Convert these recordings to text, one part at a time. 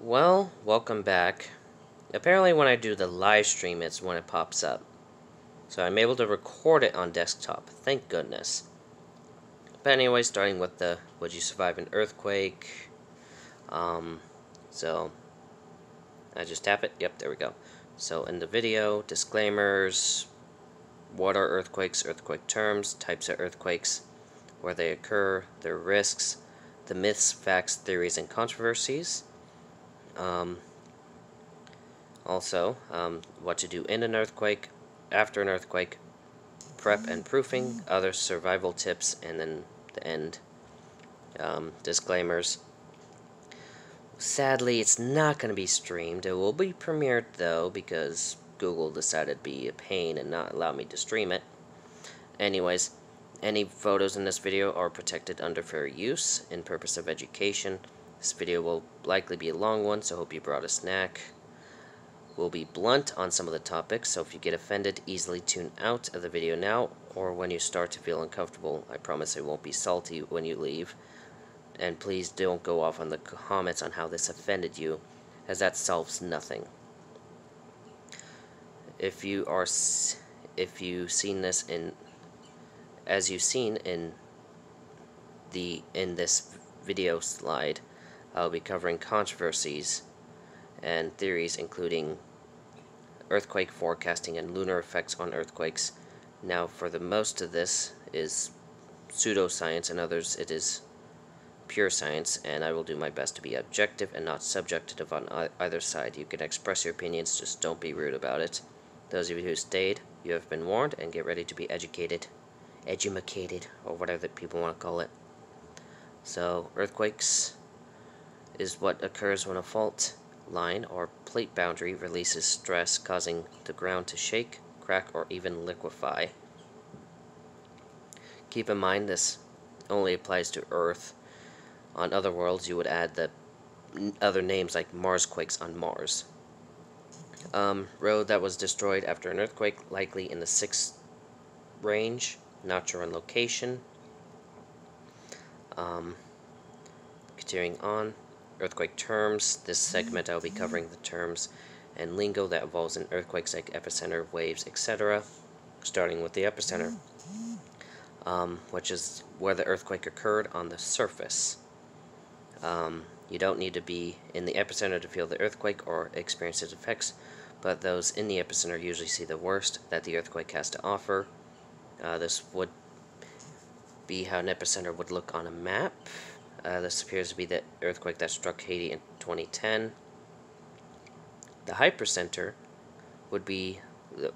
Well, welcome back. Apparently when I do the live stream, it's when it pops up. So I'm able to record it on desktop. Thank goodness. But anyway, starting with the Would You Survive an Earthquake? Um, so, I just tap it. Yep, there we go. So in the video, disclaimers, what are earthquakes, earthquake terms, types of earthquakes, where they occur, their risks, the myths, facts, theories, and controversies. Um, also, um, what to do in an earthquake, after an earthquake, prep and proofing, other survival tips, and then the end um, disclaimers. Sadly, it's not going to be streamed. It will be premiered, though, because Google decided to be a pain and not allow me to stream it. Anyways, any photos in this video are protected under fair use in purpose of education. This video will likely be a long one, so hope you brought a snack. We'll be blunt on some of the topics, so if you get offended, easily tune out of the video now, or when you start to feel uncomfortable. I promise I won't be salty when you leave. And please don't go off on the comments on how this offended you, as that solves nothing. If you are, if you've seen this in, as you've seen in the in this video slide, I'll be covering controversies and theories including earthquake forecasting and lunar effects on earthquakes. Now, for the most of this is pseudoscience, and others it is pure science, and I will do my best to be objective and not subjective on either side. You can express your opinions, just don't be rude about it. Those of you who stayed, you have been warned, and get ready to be educated, edumacated, or whatever people want to call it. So, earthquakes is what occurs when a fault line or plate boundary releases stress, causing the ground to shake, crack, or even liquefy. Keep in mind this only applies to Earth on other worlds, you would add the other names like Marsquakes on Mars. Um, road that was destroyed after an earthquake, likely in the 6th range, not sure on location. Um, continuing on, earthquake terms. This segment I'll be covering the terms and lingo that involves in earthquakes like epicenter, waves, etc. Starting with the epicenter, um, which is where the earthquake occurred on the surface. Um, you don't need to be in the epicenter to feel the earthquake or experience its effects, but those in the epicenter usually see the worst that the earthquake has to offer. Uh, this would be how an epicenter would look on a map. Uh, this appears to be the earthquake that struck Haiti in 2010. The hypocenter would be,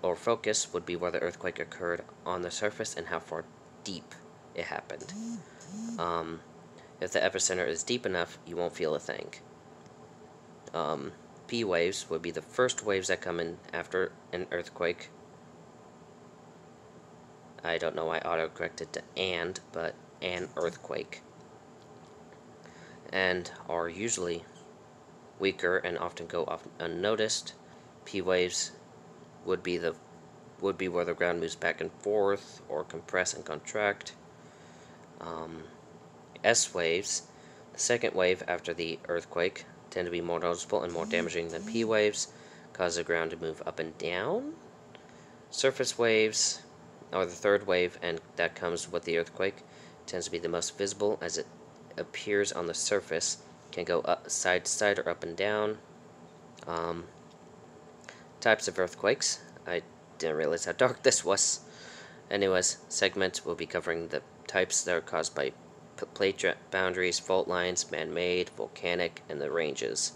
or focus, would be where the earthquake occurred on the surface and how far deep it happened. Um, if the epicenter is deep enough, you won't feel a thing. Um, P waves would be the first waves that come in after an earthquake. I don't know why I auto-corrected to and, but an earthquake. And are usually weaker and often go unnoticed. P waves would be the would be where the ground moves back and forth or compress and contract. Um, S waves, the second wave after the earthquake, tend to be more noticeable and more damaging than P waves, cause the ground to move up and down. Surface waves are the third wave, and that comes with the earthquake, tends to be the most visible as it appears on the surface, can go up, side to side or up and down. Um, types of earthquakes. I didn't realize how dark this was. Anyways, segment will be covering the types that are caused by plate boundaries, fault lines, man-made, volcanic, and the ranges.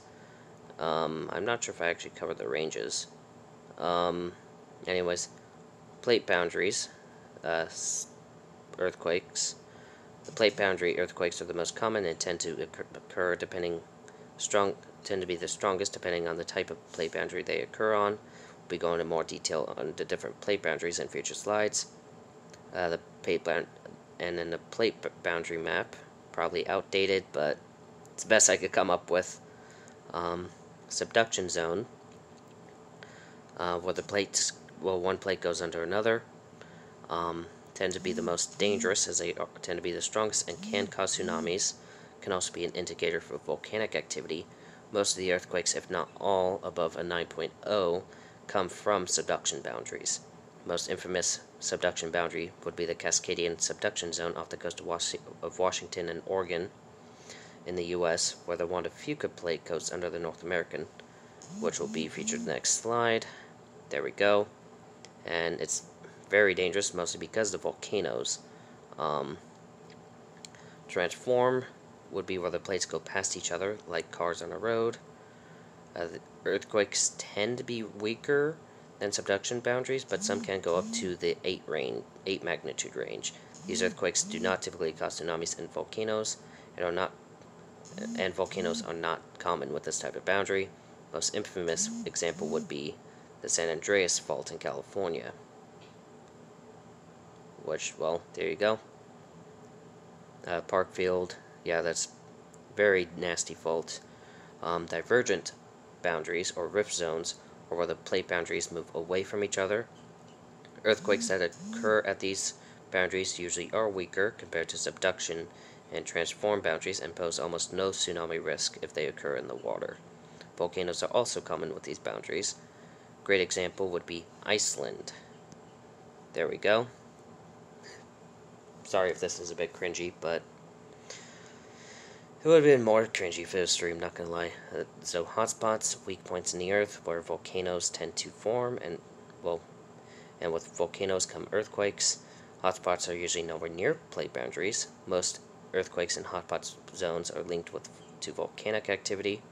Um, I'm not sure if I actually covered the ranges. Um, anyways, plate boundaries, uh, earthquakes. The plate boundary earthquakes are the most common and tend to occur depending strong tend to be the strongest depending on the type of plate boundary they occur on. We'll be going into more detail on the different plate boundaries in future slides. Uh, the plate and then the plate boundary map, probably outdated, but it's the best I could come up with. Um, subduction zone, uh, where the plates, well, one plate goes under another, um, tend to be the most dangerous as they tend to be the strongest and can cause tsunamis. Can also be an indicator for volcanic activity. Most of the earthquakes, if not all, above a 9.0 come from subduction boundaries. Most infamous subduction boundary would be the Cascadian subduction zone off the coast of, Was of Washington and Oregon in the U.S., where the Juan de Fuca plate goes under the North American, which will be featured next slide. There we go. And it's very dangerous, mostly because of the volcanoes. Um, transform would be where the plates go past each other, like cars on a road. Uh, earthquakes tend to be weaker than subduction boundaries, but some can go up to the 8 range, 8 magnitude range. These earthquakes do not typically cause tsunamis and volcanoes, and are not and volcanoes are not common with this type of boundary. Most infamous example would be the San Andreas Fault in California. Which, well, there you go. Uh, Parkfield, yeah, that's very nasty fault. Um, divergent boundaries, or rift zones, or where the plate boundaries move away from each other. Earthquakes that occur at these boundaries usually are weaker compared to subduction and transform boundaries and pose almost no tsunami risk if they occur in the water. Volcanoes are also common with these boundaries. Great example would be Iceland. There we go. Sorry if this is a bit cringy, but it would have been more cringy it was stream, not gonna lie. Uh, so, hotspots, weak points in the earth where volcanoes tend to form, and, well, and with volcanoes come earthquakes. Hotspots are usually nowhere near plate boundaries. Most earthquakes in hotspot zones are linked with to volcanic activity,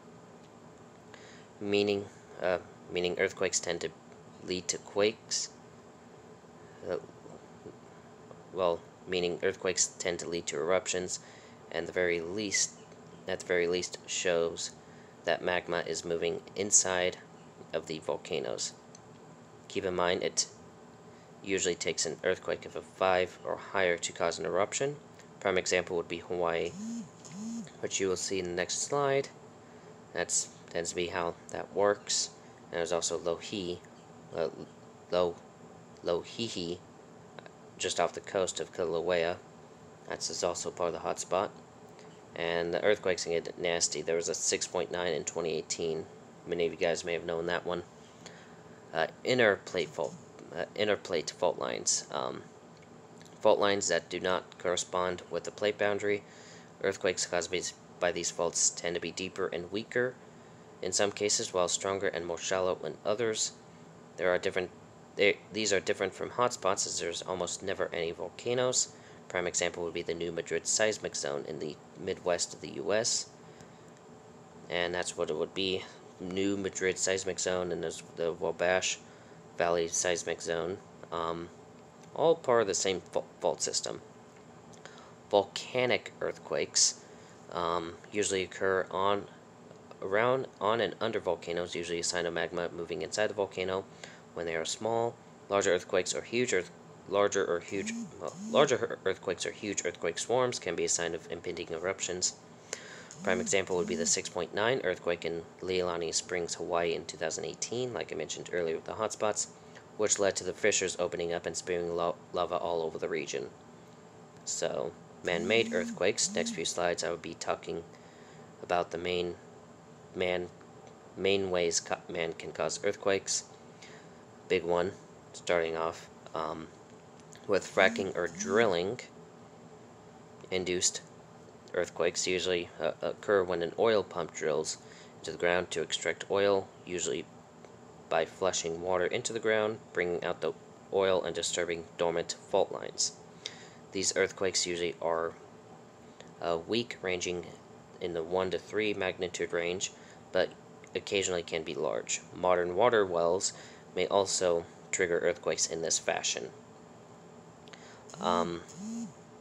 meaning, uh, meaning earthquakes tend to lead to quakes. Uh, well, meaning earthquakes tend to lead to eruptions, and the very least at the very least, shows that magma is moving inside of the volcanoes. Keep in mind, it usually takes an earthquake of a 5 or higher to cause an eruption. Prime example would be Hawaii, which you will see in the next slide. That tends to be how that works. And there's also Lohi, uh, Lo, Lohihi, just off the coast of Kilauea. That's also part of the hotspot and the earthquakes can get nasty. There was a 6.9 in 2018. Many of you guys may have known that one. Uh, inner plate fault, uh, inner plate fault lines. Um, fault lines that do not correspond with the plate boundary. Earthquakes caused by these faults tend to be deeper and weaker in some cases, while stronger and more shallow in others. There are different. They, these are different from hotspots, as there's almost never any volcanoes. Prime example would be the New Madrid seismic zone in the midwest of the U.S. And that's what it would be. New Madrid seismic zone and there's the Wabash Valley seismic zone. Um, all part of the same fault system. Volcanic earthquakes um, usually occur on, around, on and under volcanoes, usually a sign of magma moving inside the volcano. When they are small, larger earthquakes or huge earth Larger or huge, well, larger earthquakes or huge earthquake swarms can be a sign of impending eruptions. Prime example would be the 6.9 earthquake in Leilani Springs, Hawaii in 2018, like I mentioned earlier with the hotspots, which led to the fissures opening up and spewing lo lava all over the region. So, man-made earthquakes. Next few slides I will be talking about the main man main ways man can cause earthquakes. Big one, starting off. Um, with fracking or drilling induced earthquakes usually uh, occur when an oil pump drills into the ground to extract oil, usually by flushing water into the ground, bringing out the oil and disturbing dormant fault lines. These earthquakes usually are uh, weak, ranging in the 1 to 3 magnitude range, but occasionally can be large. Modern water wells may also trigger earthquakes in this fashion. Um,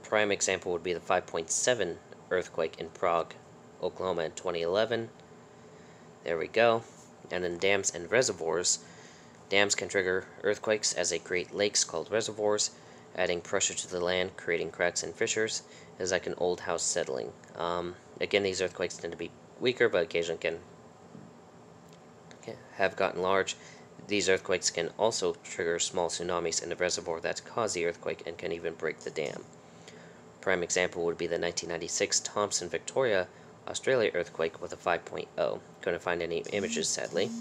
prime example would be the 5.7 earthquake in Prague, Oklahoma in 2011. There we go. And then dams and reservoirs. Dams can trigger earthquakes as they create lakes called reservoirs, adding pressure to the land, creating cracks and fissures. It's like an old house settling. Um, again, these earthquakes tend to be weaker, but occasionally can have gotten large. These earthquakes can also trigger small tsunamis in the reservoir that cause the earthquake and can even break the dam. Prime example would be the 1996 Thomson, Victoria Australia earthquake with a 5.0. Couldn't find any images, sadly.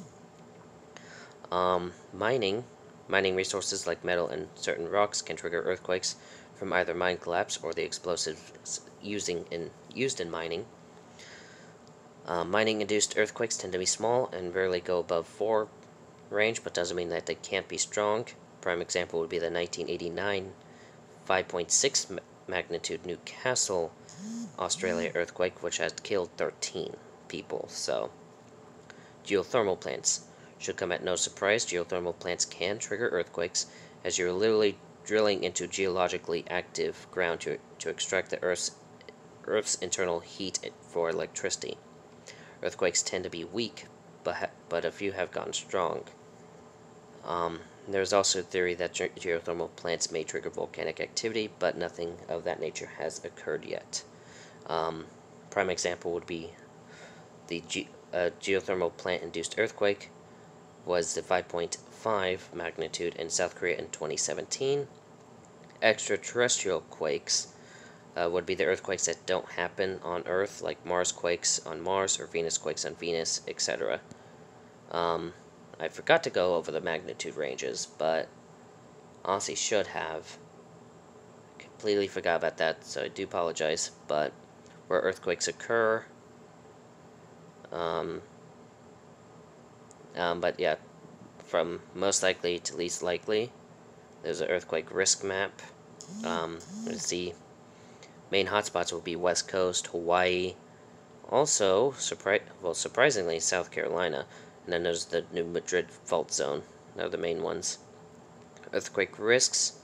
Um, mining, mining resources like metal and certain rocks can trigger earthquakes from either mine collapse or the explosives using in used in mining. Uh, mining-induced earthquakes tend to be small and rarely go above 4 range, but doesn't mean that they can't be strong. Prime example would be the 1989 5.6 magnitude Newcastle, Australia earthquake, which has killed 13 people. So, geothermal plants should come at no surprise. Geothermal plants can trigger earthquakes, as you're literally drilling into geologically active ground to, to extract the Earth's, Earth's internal heat for electricity. Earthquakes tend to be weak, but, but a few have gone strong. Um, there's also a theory that ge geothermal plants may trigger volcanic activity, but nothing of that nature has occurred yet. Um, prime example would be the ge uh, geothermal plant-induced earthquake was the 5.5 magnitude in South Korea in 2017. Extraterrestrial quakes uh, would be the earthquakes that don't happen on Earth, like Mars quakes on Mars or Venus quakes on Venus, etc. Um, I forgot to go over the magnitude ranges, but honestly should have. Completely forgot about that, so I do apologize. But where earthquakes occur, um, um, but yeah, from most likely to least likely, there's an earthquake risk map. Um, let's see. Main hotspots will be West Coast, Hawaii, also, surpri well, surprisingly, South Carolina. And then there's the New Madrid fault zone. They're the main ones. Earthquake risks,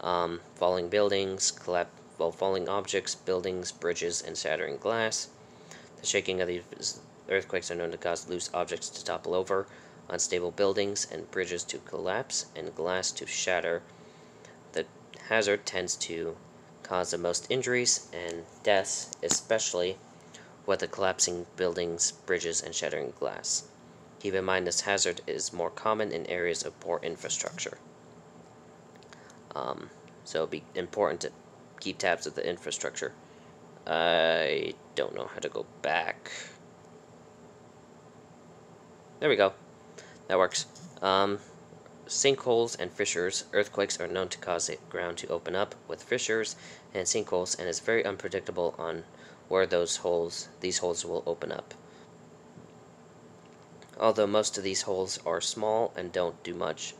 um, falling buildings, collapse, well, falling objects, buildings, bridges, and shattering glass. The shaking of these earthquakes are known to cause loose objects to topple over, unstable buildings and bridges to collapse, and glass to shatter. The hazard tends to cause the most injuries and deaths, especially with the collapsing buildings, bridges, and shattering glass. Keep in mind this hazard is more common in areas of poor infrastructure. Um, so it'll be important to keep tabs of the infrastructure. I don't know how to go back. There we go. That works. Um, sinkholes and fissures. Earthquakes are known to cause the ground to open up with fissures and sinkholes and is very unpredictable on where those holes, these holes will open up although most of these holes are small and don't do much.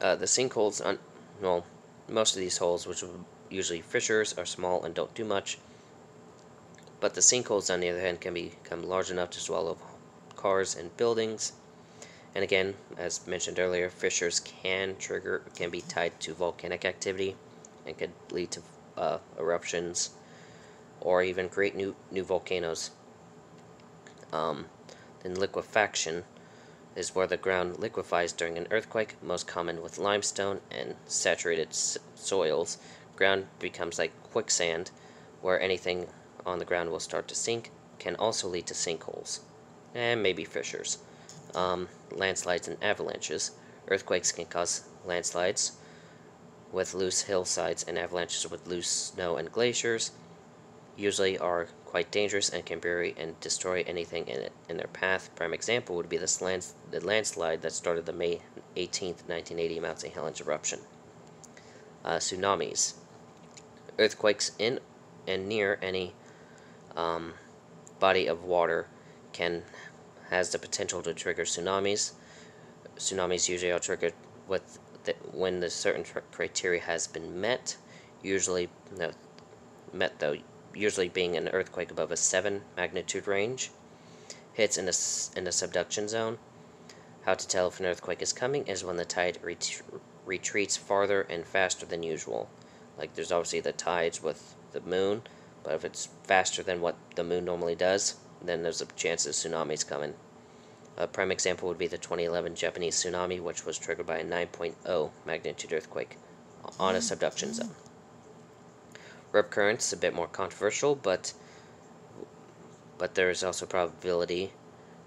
Uh, the sinkholes, on, well, most of these holes, which are usually fissures, are small and don't do much. But the sinkholes, on the other hand, can become large enough to swallow cars and buildings. And again, as mentioned earlier, fissures can trigger, can be tied to volcanic activity and could lead to uh, eruptions or even create new, new volcanoes. Um, then liquefaction is where the ground liquefies during an earthquake, most common with limestone and saturated soils. Ground becomes like quicksand, where anything on the ground will start to sink, can also lead to sinkholes, and maybe fissures. Um, landslides and avalanches. Earthquakes can cause landslides with loose hillsides and avalanches with loose snow and glaciers usually are quite dangerous and can bury and destroy anything in it in their path. Prime example would be this the landslide that started the May 18, 1980 Mount St. Helens eruption. Uh, tsunamis. Earthquakes in and near any um, body of water can has the potential to trigger tsunamis. Tsunamis usually are triggered with the, when the certain criteria has been met. Usually, no, met though usually being an earthquake above a 7 magnitude range, hits in a, in the subduction zone. How to tell if an earthquake is coming is when the tide ret retreats farther and faster than usual. Like there's obviously the tides with the moon, but if it's faster than what the moon normally does, then there's a chance of tsunamis coming. A prime example would be the 2011 Japanese tsunami, which was triggered by a 9.0 magnitude earthquake on a mm. subduction zone. Rip currents a bit more controversial, but but there is also probability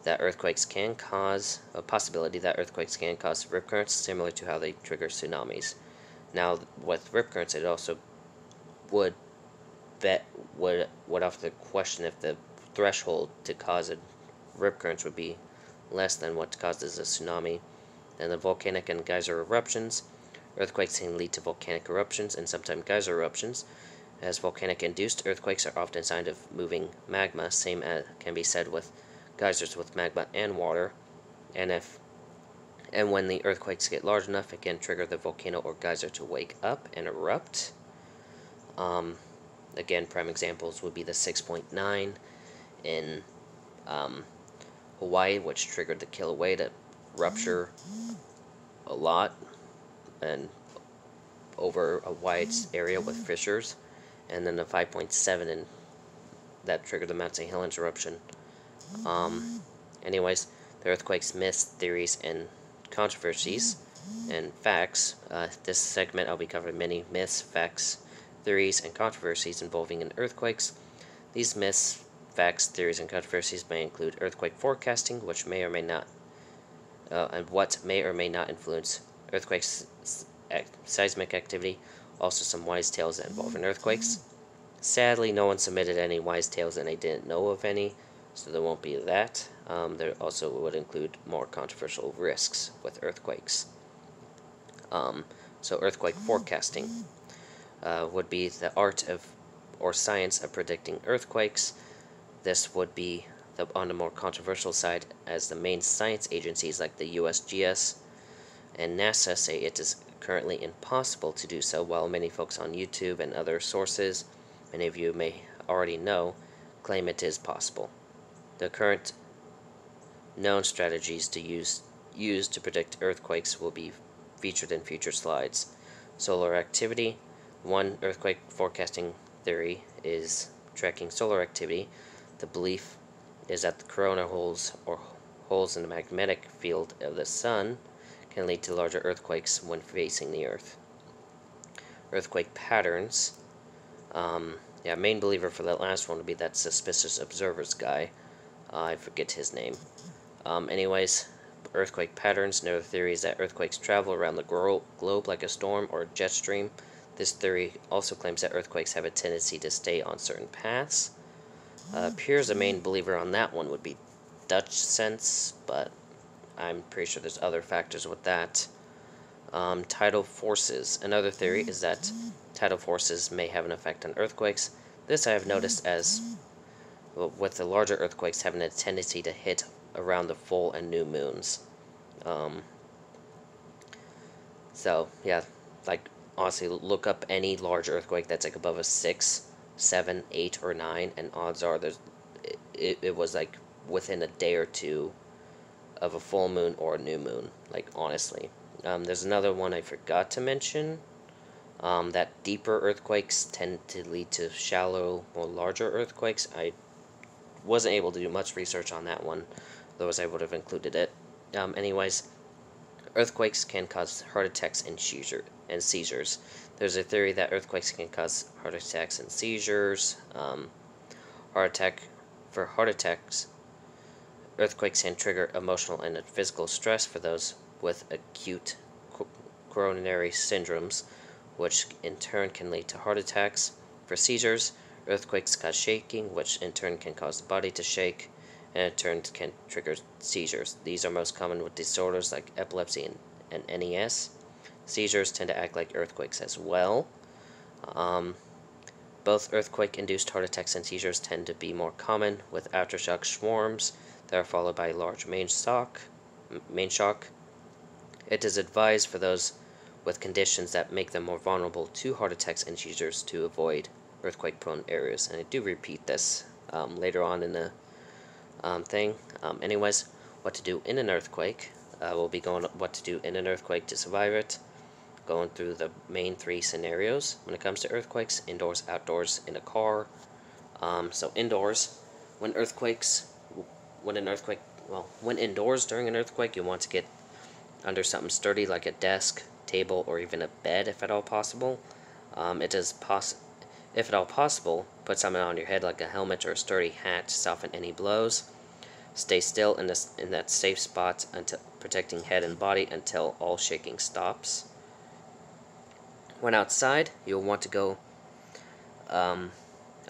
that earthquakes can cause a possibility that earthquakes can cause rip currents, similar to how they trigger tsunamis. Now, with rip currents, it also would bet would would often question if the threshold to cause a rip currents would be less than what causes a tsunami. And the volcanic and geyser eruptions. Earthquakes can lead to volcanic eruptions and sometimes geyser eruptions. As volcanic induced earthquakes are often signs of moving magma, same as can be said with geysers with magma and water. And if and when the earthquakes get large enough, it can trigger the volcano or geyser to wake up and erupt. Um, again, prime examples would be the 6.9 in um, Hawaii, which triggered the Kilauea to rupture a lot and over a wide area with fissures, and then the 5.7 and that triggered the Mount St. Helens eruption. Um, anyways, the earthquakes, myths, theories, and controversies and facts. Uh, this segment I'll be covering many myths, facts, theories, and controversies involving in earthquakes. These myths, facts, theories, and controversies may include earthquake forecasting, which may or may not, uh, and what may or may not influence earthquakes, seismic activity, also some wise tales that involve in earthquakes. Sadly, no one submitted any wise tales and I didn't know of any, so there won't be that. Um, there also would include more controversial risks with earthquakes. Um, so earthquake forecasting uh, would be the art of or science of predicting earthquakes. This would be the, on the more controversial side as the main science agencies like the USGS and NASA say it is currently impossible to do so while many folks on YouTube and other sources, many of you may already know, claim it is possible. The current known strategies to use, use to predict earthquakes will be featured in future slides. Solar activity. One earthquake forecasting theory is tracking solar activity. The belief is that the corona holes or holes in the magnetic field of the sun can lead to larger earthquakes when facing the earth. Earthquake patterns. Um, yeah, main believer for that last one would be that suspicious observers guy. Uh, I forget his name. Um, anyways, earthquake patterns. Another theory is that earthquakes travel around the globe like a storm or a jet stream. This theory also claims that earthquakes have a tendency to stay on certain paths. Uh, appears a main believer on that one would be Dutchsinse, but I'm pretty sure there's other factors with that. Um, tidal forces. Another theory is that tidal forces may have an effect on earthquakes. This I have noticed as well, with the larger earthquakes having a tendency to hit around the full and new moons. Um, so, yeah, like, honestly, look up any large earthquake that's like above a 6, 7, 8, or 9, and odds are there's it, it was like within a day or two of a full moon or a new moon, like, honestly. Um, there's another one I forgot to mention. Um, that deeper earthquakes tend to lead to shallow, or larger earthquakes. I wasn't able to do much research on that one. Otherwise, I would have included it. Um, anyways, earthquakes can cause heart attacks and, seizure, and seizures. There's a theory that earthquakes can cause heart attacks and seizures. Um, heart attack for heart attacks, earthquakes can trigger emotional and physical stress for those with acute coronary syndromes, which in turn can lead to heart attacks. For seizures, earthquakes cause shaking, which in turn can cause the body to shake and in turn can trigger seizures. These are most common with disorders like epilepsy and, and NES. Seizures tend to act like earthquakes as well. Um, both earthquake-induced heart attacks and seizures tend to be more common with aftershock swarms that are followed by large main shock. Main shock. It is advised for those with conditions that make them more vulnerable to heart attacks and seizures to avoid earthquake-prone areas. And I do repeat this um, later on in the um, thing. Um, anyways, what to do in an earthquake. Uh, we'll be going what to do in an earthquake to survive it. Going through the main three scenarios when it comes to earthquakes: indoors, outdoors, in a car. Um, so indoors, when earthquakes, when an earthquake, well, when indoors during an earthquake, you want to get under something sturdy like a desk, table, or even a bed if at all possible. Um, it is poss if at all possible, put something on your head like a helmet or a sturdy hat to soften any blows. Stay still in, this, in that safe spot until protecting head and body until all shaking stops. When outside, you'll want to go um,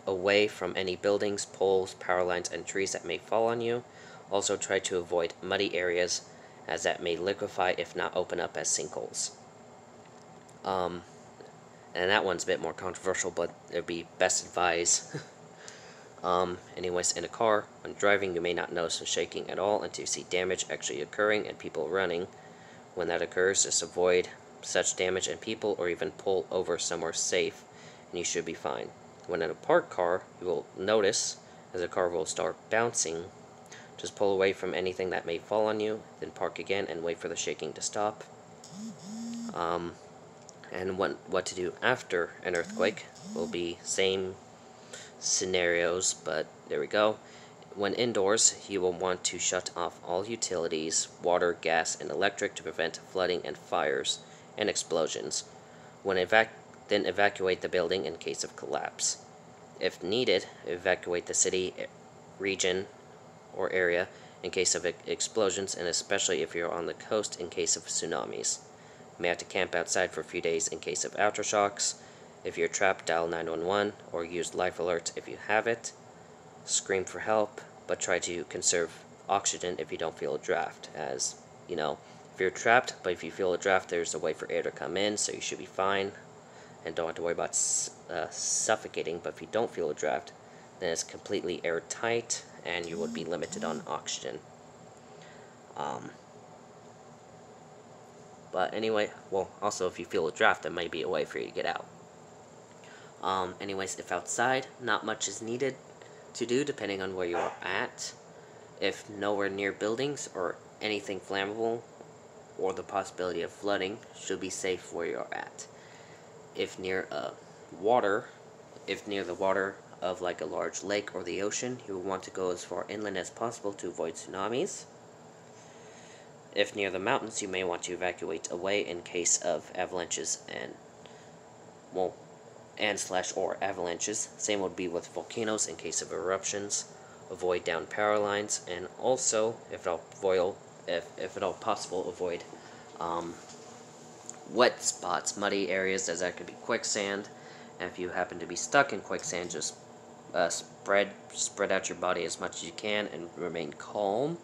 away from any buildings, poles, power lines, and trees that may fall on you. Also try to avoid muddy areas as that may liquefy if not open up as sinkholes. Um, and that one's a bit more controversial, but it'd be best advised. um, anyways, in a car, when driving, you may not notice the shaking at all until you see damage actually occurring and people running. When that occurs, just avoid such damage and people or even pull over somewhere safe and you should be fine. When in a parked car, you will notice as the car will start bouncing. Just pull away from anything that may fall on you, then park again and wait for the shaking to stop. Um, and what, what to do after an earthquake will be same scenarios, but there we go. When indoors, you will want to shut off all utilities, water, gas, and electric to prevent flooding and fires and explosions. When evac then evacuate the building in case of collapse. If needed, evacuate the city, eh, region, or area in case of explosions, and especially if you're on the coast in case of tsunamis. You may have to camp outside for a few days in case of aftershocks. If you're trapped, dial 911 or use life alert if you have it. Scream for help, but try to conserve oxygen if you don't feel a draft, as, you know, if you're trapped, but if you feel a draft, there's a way for air to come in, so you should be fine and don't have to worry about uh, suffocating. But if you don't feel a draft, then it's completely airtight and you would be limited on oxygen. Um, but anyway, well, also if you feel a draft, there might be a way for you to get out. Um, anyways, if outside, not much is needed to do depending on where you are at. If nowhere near buildings or anything flammable or the possibility of flooding, should be safe where you are at if near a water, if near the water of like a large lake or the ocean, you will want to go as far inland as possible to avoid tsunamis. If near the mountains, you may want to evacuate away in case of avalanches and, well, and slash or avalanches. Same would be with volcanoes in case of eruptions. Avoid down power lines, and also, if at all, if, if at all possible, avoid um, wet spots, muddy areas, as that could be quicksand. And if you happen to be stuck in quicksand, just uh, spread spread out your body as much as you can and remain calm.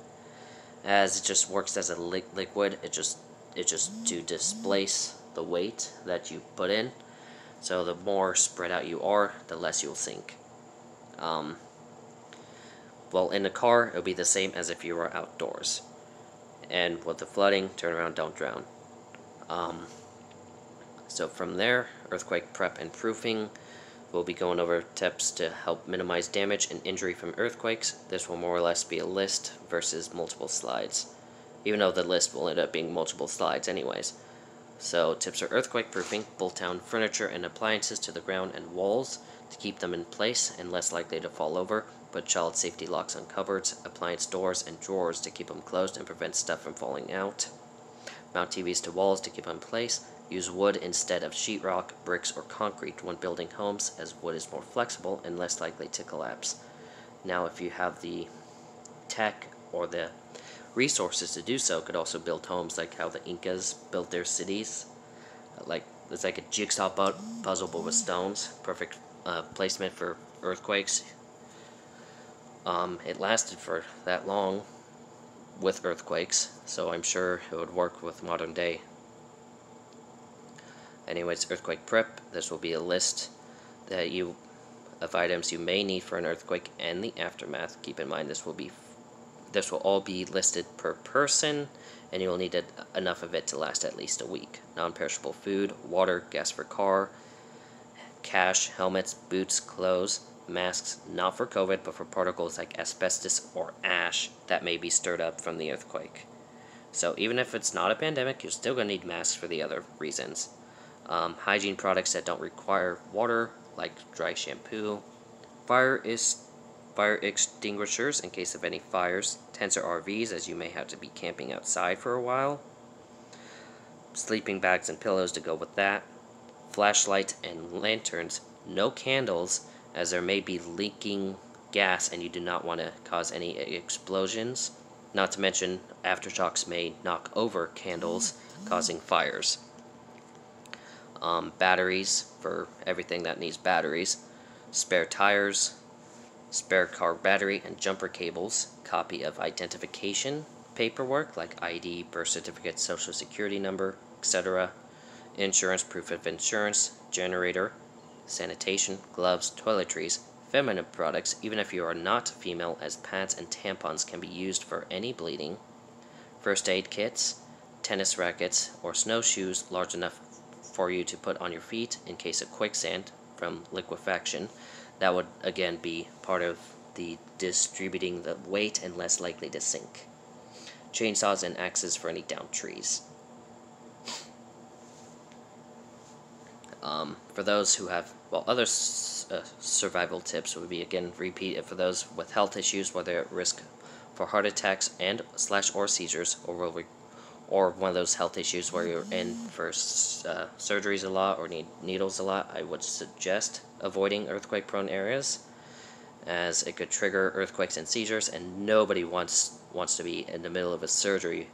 As it just works as a li liquid, it just it just to displace the weight that you put in. So the more spread out you are, the less you'll sink. Um, well, in the car, it'll be the same as if you were outdoors. And with the flooding, turn around, don't drown. Um, so from there, earthquake prep and proofing. We'll be going over tips to help minimize damage and injury from earthquakes. This will more or less be a list versus multiple slides, even though the list will end up being multiple slides anyways. So tips are earthquake proofing, bolt down furniture and appliances to the ground and walls to keep them in place and less likely to fall over. Put child safety locks on cupboards, appliance doors, and drawers to keep them closed and prevent stuff from falling out. Mount TVs to walls to keep them in place. Use wood instead of sheetrock, bricks, or concrete when building homes, as wood is more flexible and less likely to collapse. Now, if you have the tech or the resources to do so, could also build homes like how the Incas built their cities. Like it's like a jigsaw puzzle, but with stones. Perfect uh, placement for earthquakes. Um, it lasted for that long with earthquakes, so I'm sure it would work with modern day. Anyways, earthquake prep, this will be a list that you of items you may need for an earthquake and the aftermath. Keep in mind this will be this will all be listed per person and you will need enough of it to last at least a week. Non-perishable food, water, gas for car, cash, helmets, boots, clothes, masks not for COVID, but for particles like asbestos or ash that may be stirred up from the earthquake. So even if it's not a pandemic, you're still going to need masks for the other reasons. Um, hygiene products that don't require water, like dry shampoo. Fire is fire extinguishers in case of any fires. Tents or RVs, as you may have to be camping outside for a while. Sleeping bags and pillows to go with that. Flashlight and lanterns. No candles as there may be leaking gas and you do not want to cause any explosions. Not to mention, aftershocks may knock over candles, causing fires. Um, batteries for everything that needs batteries. spare tires, spare car battery and jumper cables, copy of identification paperwork like ID, birth certificate, social security number, etc., insurance, proof of insurance, generator, sanitation, gloves, toiletries, feminine products, even if you are not female, as pads and tampons can be used for any bleeding, first aid kits, tennis rackets, or snowshoes large enough for you to put on your feet in case of quicksand from liquefaction. That would again be part of the distributing the weight and less likely to sink. Chainsaws and axes for any downed trees. Um, for those who have, well, other uh, survival tips would be again repeat it for those with health issues, whether at risk for heart attacks and slash or seizures, or will or one of those health issues where you're in for uh, surgeries a lot or need needles a lot, I would suggest avoiding earthquake-prone areas, as it could trigger earthquakes and seizures, and nobody wants wants to be in the middle of a surgery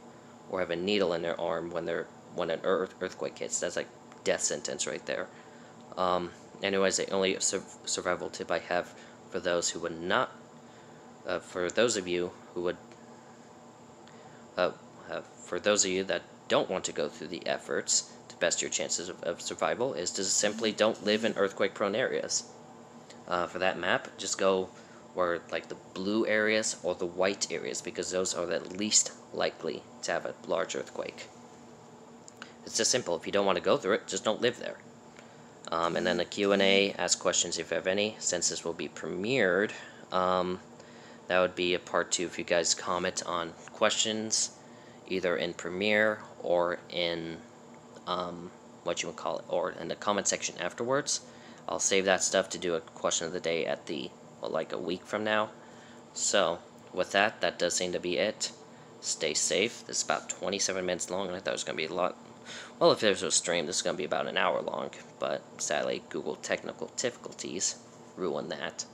or have a needle in their arm when they're when an earth, earthquake hits. That's like death sentence right there. Um, anyways, the only sur survival tip I have for those who would not, uh, for those of you who would, uh, uh, for those of you that don't want to go through the efforts to best your chances of, of survival, is to simply don't live in earthquake-prone areas. Uh, for that map, just go where like the blue areas or the white areas because those are the least likely to have a large earthquake. It's just simple. If you don't want to go through it, just don't live there. Um, and then the Q&A, ask questions if you have any. Since this will be premiered, um, that would be a part two if you guys comment on questions, either in Premiere or in um, what you would call it, or in the comment section afterwards. I'll save that stuff to do a question of the day at the, well, like a week from now. So, with that, that does seem to be it. Stay safe. This is about 27 minutes long, and I thought it was going to be a lot well, if there's a stream, this is going to be about an hour long, but sadly, Google technical difficulties ruined that.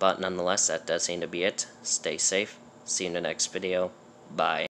But nonetheless, that does seem to be it. Stay safe. See you in the next video. Bye.